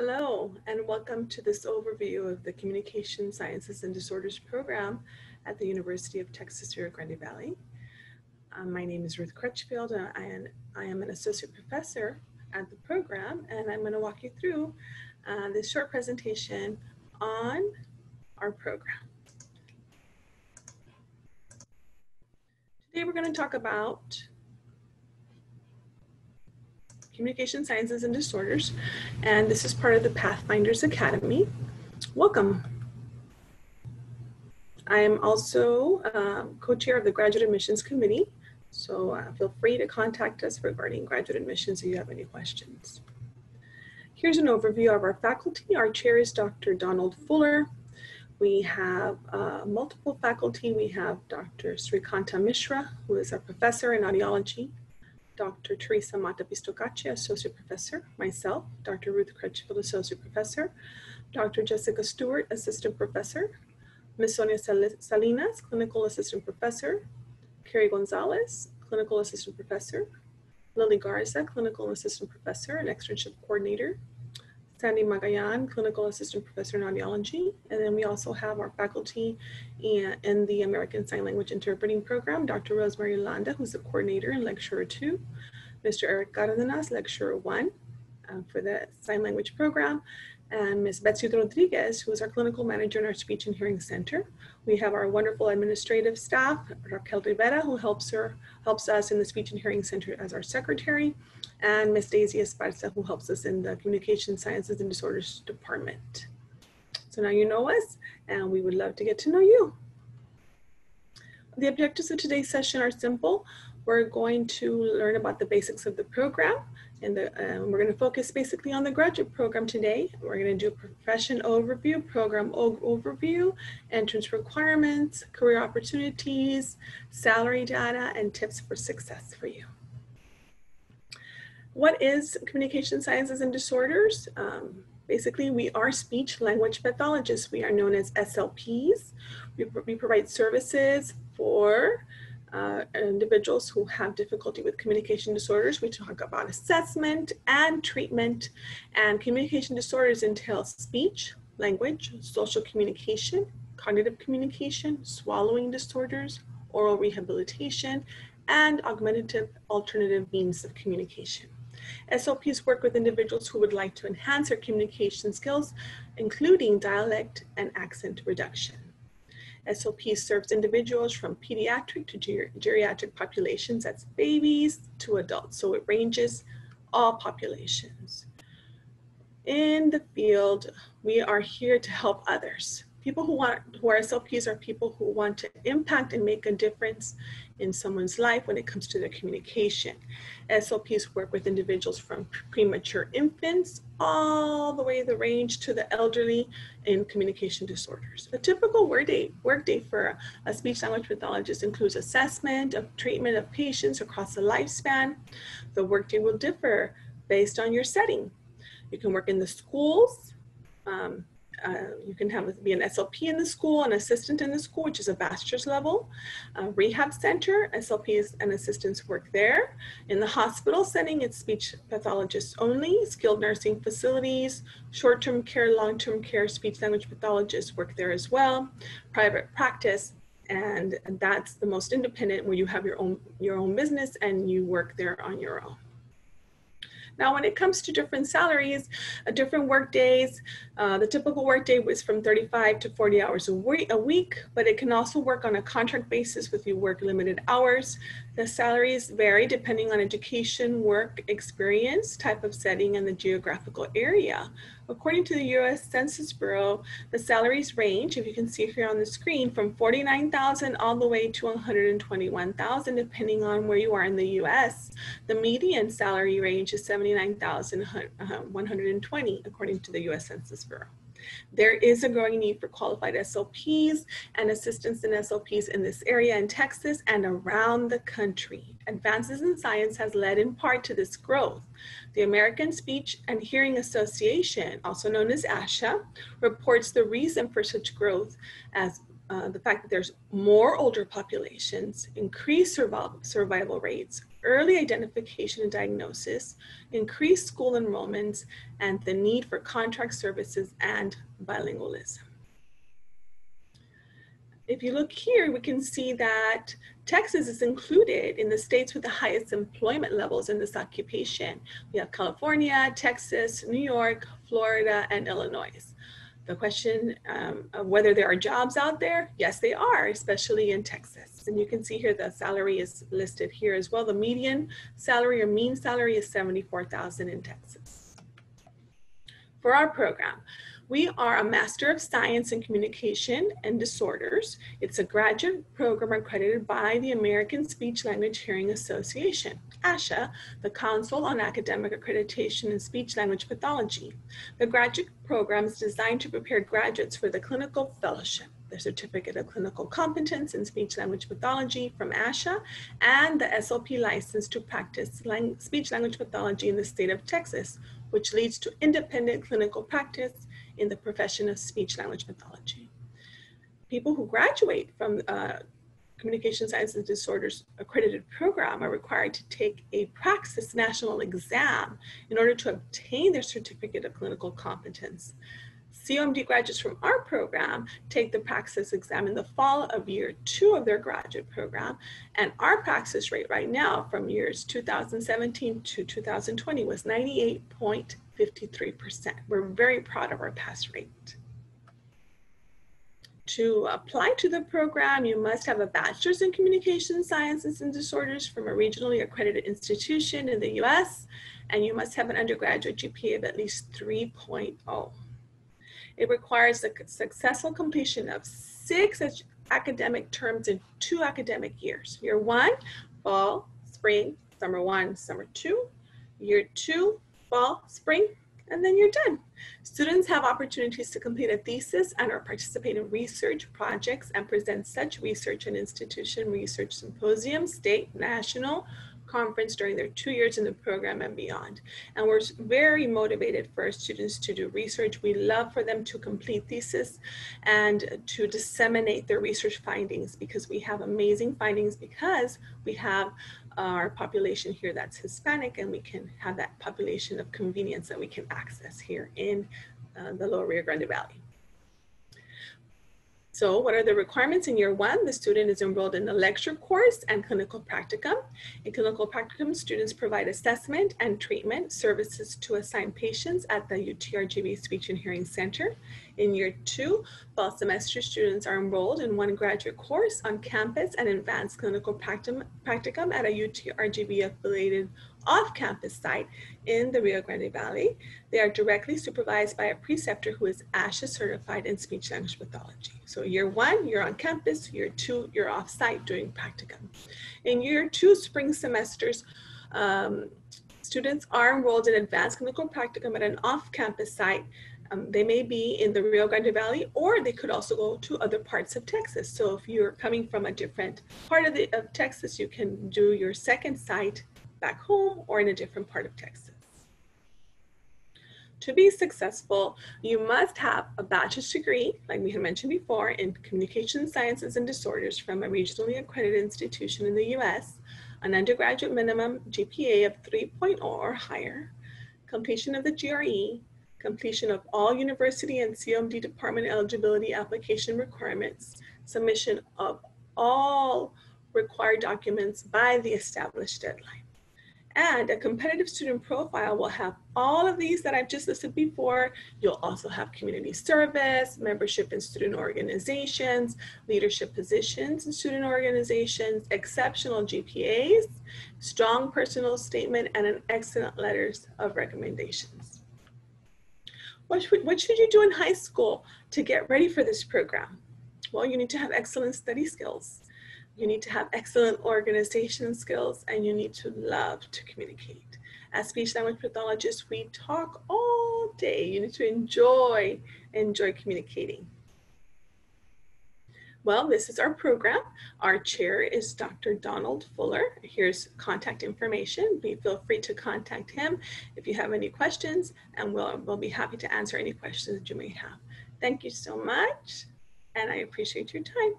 Hello, and welcome to this overview of the Communication Sciences and Disorders program at the University of Texas Rio Grande Valley. Um, my name is Ruth Crutchfield, and I am, I am, an associate professor at the program, and I'm going to walk you through uh, this short presentation on our program. Today we're going to talk about Communication Sciences and Disorders, and this is part of the Pathfinders Academy. Welcome. I am also um, co-chair of the Graduate Admissions Committee, so uh, feel free to contact us regarding graduate admissions if you have any questions. Here's an overview of our faculty. Our chair is Dr. Donald Fuller. We have uh, multiple faculty. We have Dr. Srikanta Mishra, who is our professor in audiology. Dr. Teresa Mata Pistokache, Associate Professor, myself, Dr. Ruth Crutchfield, Associate Professor, Dr. Jessica Stewart, Assistant Professor, Ms. Sonia Salinas, Clinical Assistant Professor, Carrie Gonzalez, Clinical Assistant Professor, Lily Garza, Clinical Assistant Professor and Externship Coordinator, Sandy Magayan, Clinical Assistant Professor in Audiology. And then we also have our faculty in, the American Sign Language Interpreting Program, Dr. Rosemary Landa, who's the coordinator and lecturer two, Mr. Eric Cardenas, lecturer one uh, for the Sign Language Program, and Ms. Betsy Rodriguez, who is our clinical manager in our Speech and Hearing Center. We have our wonderful administrative staff, Raquel Rivera, who helps her helps us in the Speech and Hearing Center as our secretary, and Ms. Daisy Esparza, who helps us in the Communication Sciences and Disorders Department. So now you know us, and we would love to get to know you. The objectives of today's session are simple. We're going to learn about the basics of the program, and the, um, we're going to focus basically on the graduate program today. We're going to do a profession overview, program overview, entrance requirements, career opportunities, salary data, and tips for success for you. What is communication sciences and disorders? Um, basically, we are speech language pathologists. We are known as SLPs. We, we provide services for uh, individuals who have difficulty with communication disorders. We talk about assessment and treatment, and communication disorders entail speech, language, social communication, cognitive communication, swallowing disorders, aural rehabilitation, and augmentative alternative means of communication. SLPs work with individuals who would like to enhance their communication skills, including dialect and accent reduction. SLP serves individuals from pediatric to ger geriatric populations, that's babies to adults, so it ranges all populations. In the field, we are here to help others. People who want who are SLPs are people who want to impact and make a difference in someone's life when it comes to their communication. SLPs work with individuals from premature infants all the way the range to the elderly in communication disorders. A typical workday, workday for a speech language pathologist includes assessment of treatment of patients across the lifespan. The workday will differ based on your setting. You can work in the schools, um, uh, you can have be an SLP in the school, an assistant in the school, which is a bachelor's level. Rehab center, SLPs and assistants work there. In the hospital setting, it's speech pathologists only. Skilled nursing facilities, short-term care, long-term care, speech language pathologists work there as well. Private practice, and that's the most independent where you have your own your own business and you work there on your own. Now, when it comes to different salaries, uh, different work days, uh, the typical work day was from 35 to 40 hours a week, a week, but it can also work on a contract basis if you work limited hours. The salaries vary depending on education, work experience, type of setting, and the geographical area. According to the US Census Bureau, the salaries range, if you can see here on the screen, from 49,000 all the way to 121,000 depending on where you are in the US. The median salary range is 79,120 uh, according to the US Census Bureau. There is a growing need for qualified SLPs and assistants in SLPs in this area in Texas and around the country. Advances in science has led in part to this growth. The American Speech and Hearing Association, also known as ASHA, reports the reason for such growth as uh, the fact that there's more older populations, increased survival, survival rates, early identification and diagnosis, increased school enrollments, and the need for contract services and bilingualism. If you look here, we can see that Texas is included in the states with the highest employment levels in this occupation. We have California, Texas, New York, Florida, and Illinois. The question um, of whether there are jobs out there, yes, they are, especially in Texas. And you can see here the salary is listed here as well. The median salary or mean salary is 74,000 in Texas. For our program, we are a Master of Science in Communication and Disorders. It's a graduate program accredited by the American Speech Language Hearing Association, ASHA, the Council on Academic Accreditation in Speech Language Pathology. The graduate program is designed to prepare graduates for the clinical fellowship the Certificate of Clinical Competence in Speech Language Pathology from ASHA, and the SLP license to practice lang speech language pathology in the state of Texas, which leads to independent clinical practice in the profession of speech language pathology. People who graduate from uh, Communication Sciences Disorders accredited program are required to take a Praxis national exam in order to obtain their certificate of clinical competence. COMD graduates from our program take the Praxis exam in the fall of year two of their graduate program. And our Praxis rate right now from years 2017 to 2020 was 98.5 53%. We're very proud of our pass rate. To apply to the program, you must have a bachelor's in communication sciences and disorders from a regionally accredited institution in the US, and you must have an undergraduate GPA of at least 3.0. It requires the successful completion of six academic terms in two academic years. Year one, fall, spring, summer one, summer two. Year two, fall, spring, and then you're done. Students have opportunities to complete a thesis and or participate in research projects and present such research and institution research symposiums, state, national, conference during their two years in the program and beyond. And we're very motivated for our students to do research. We love for them to complete thesis and to disseminate their research findings because we have amazing findings because we have our population here that's Hispanic and we can have that population of convenience that we can access here in uh, the Lower Rio Grande Valley. So what are the requirements in year one? The student is enrolled in a lecture course and clinical practicum. In clinical practicum, students provide assessment and treatment services to assigned patients at the UTRGV Speech and Hearing Center. In year two, fall semester students are enrolled in one graduate course on campus and advanced clinical practicum, practicum at a UTRGV affiliated off-campus site in the Rio Grande Valley. They are directly supervised by a preceptor who is ASHA certified in speech language pathology. So year one, you're on campus. Year two, you're off-site doing practicum. In year two spring semesters, um, students are enrolled in advanced clinical practicum at an off-campus site um, they may be in the Rio Grande Valley, or they could also go to other parts of Texas. So if you're coming from a different part of, the, of Texas, you can do your second site back home or in a different part of Texas. To be successful, you must have a bachelor's degree, like we had mentioned before, in communication sciences and disorders from a regionally accredited institution in the US, an undergraduate minimum GPA of 3.0 or higher, completion of the GRE, completion of all university and CMD department eligibility application requirements, submission of all required documents by the established deadline. And a competitive student profile will have all of these that I've just listed before. You'll also have community service, membership in student organizations, leadership positions in student organizations, exceptional GPAs, strong personal statement, and an excellent letters of recommendations. What should, what should you do in high school to get ready for this program? Well, you need to have excellent study skills. You need to have excellent organization skills and you need to love to communicate. As speech language pathologists, we talk all day. You need to enjoy, enjoy communicating. Well, this is our program. Our chair is Dr. Donald Fuller. Here's contact information. Be feel free to contact him if you have any questions, and we'll, we'll be happy to answer any questions that you may have. Thank you so much, and I appreciate your time.